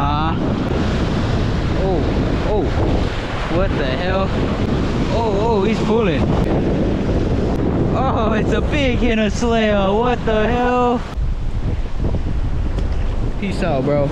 Huh? Oh, oh, what the hell? Oh, oh, he's pulling. Oh, it's a big inner slayer. What the hell? Peace out, bro.